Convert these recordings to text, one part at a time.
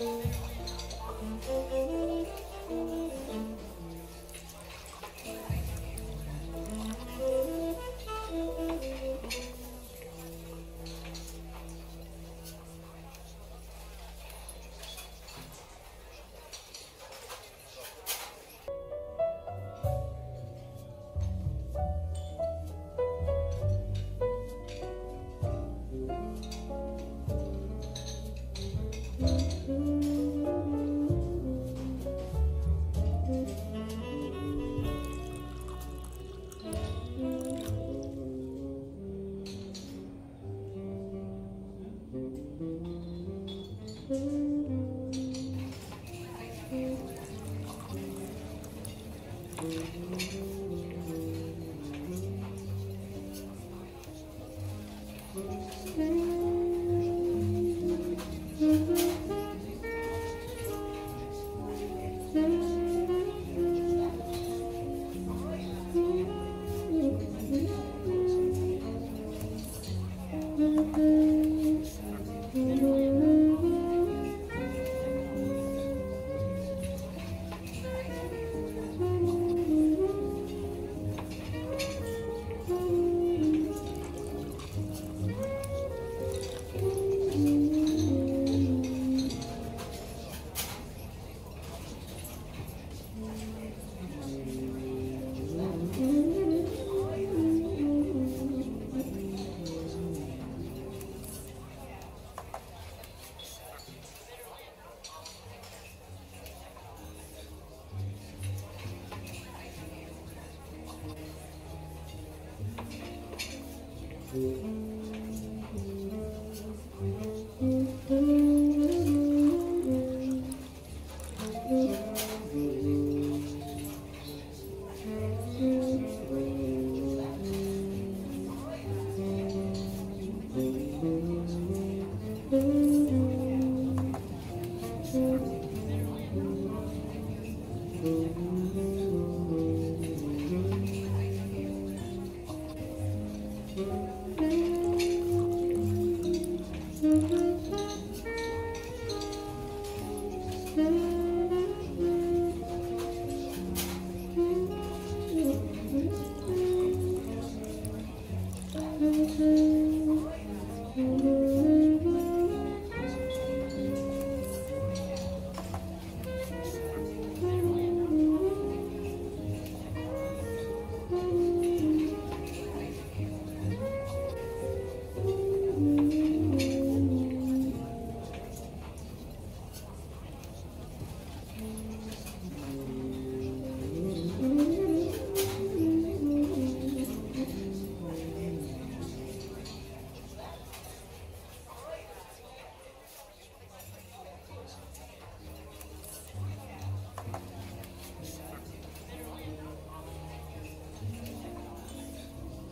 Música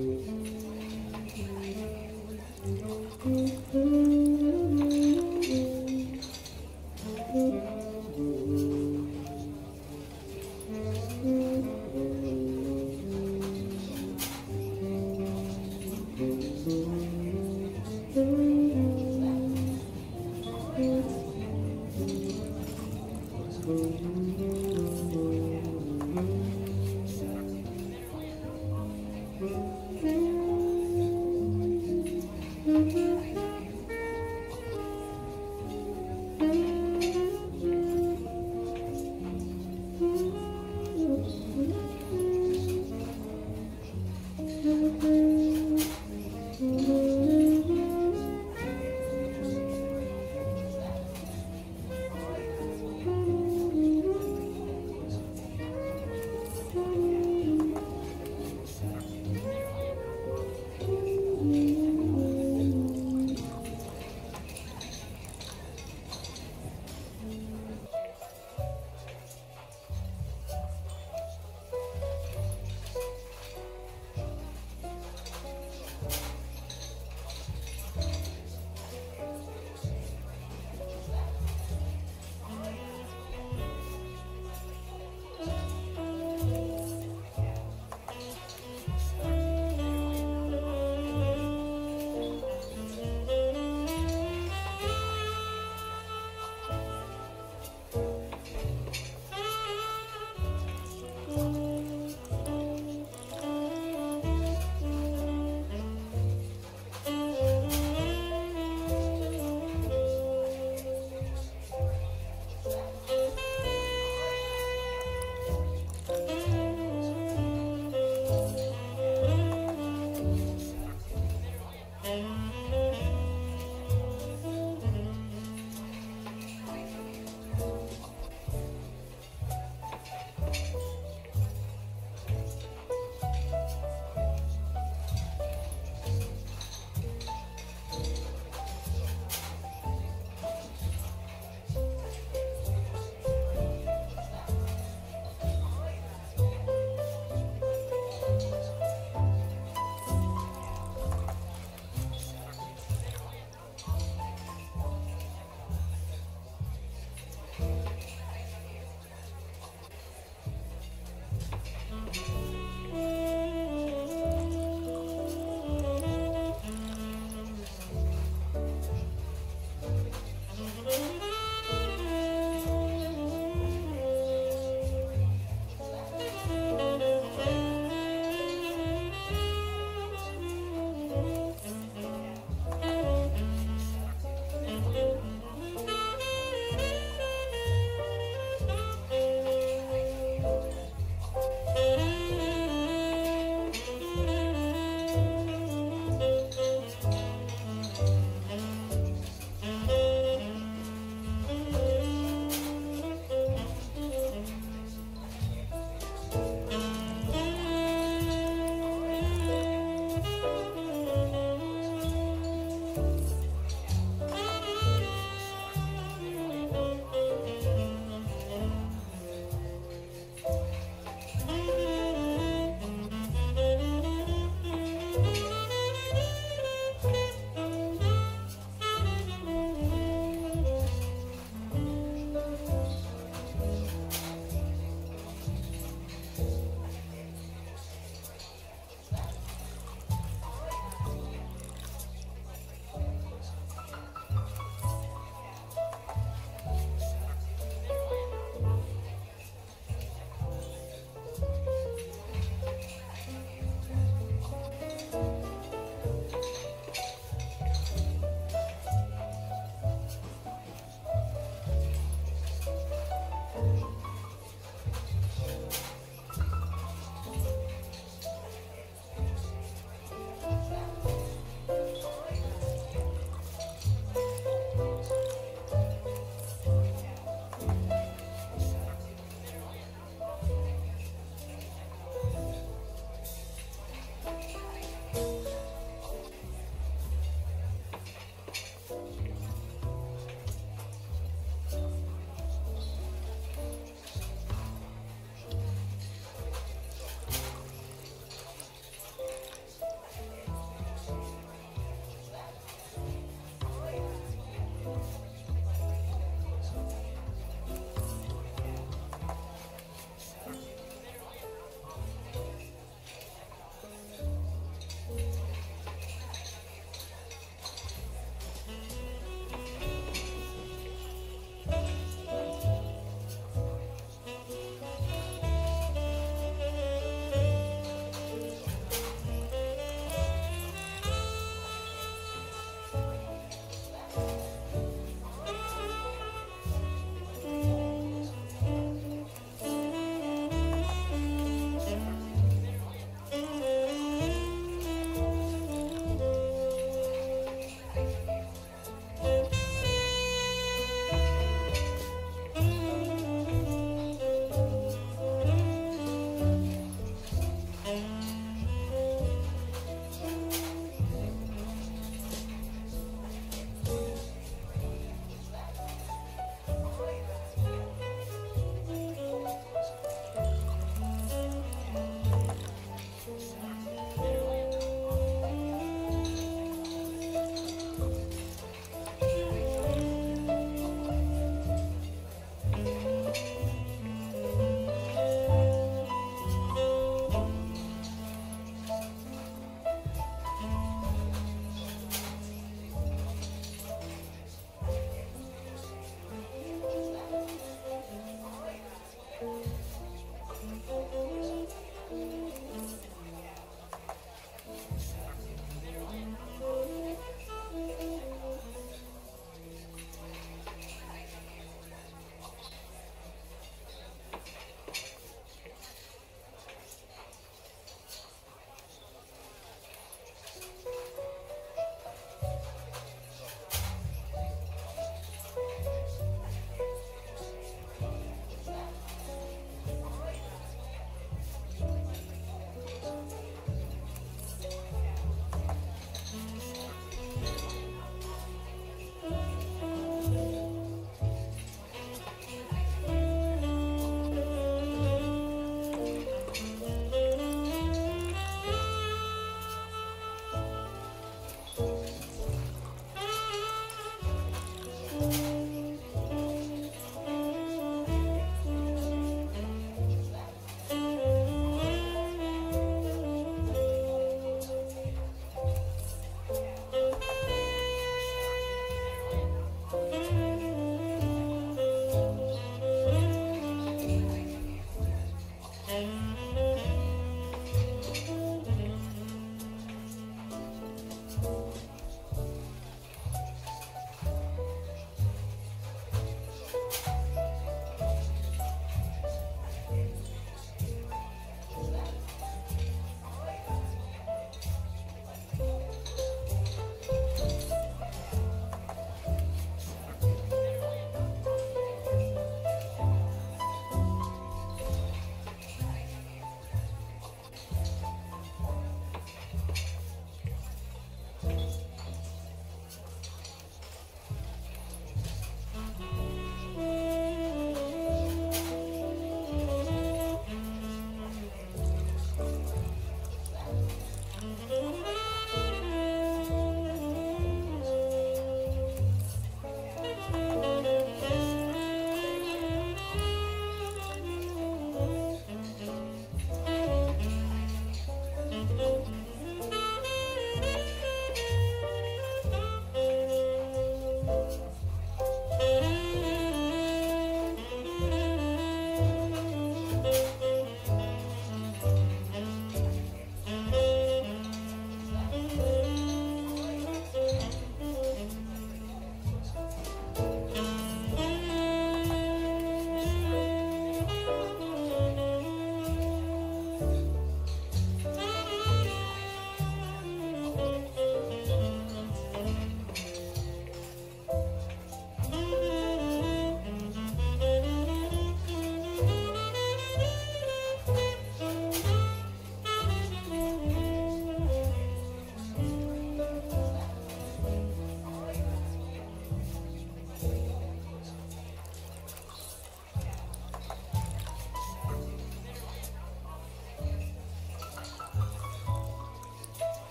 Mm-hmm.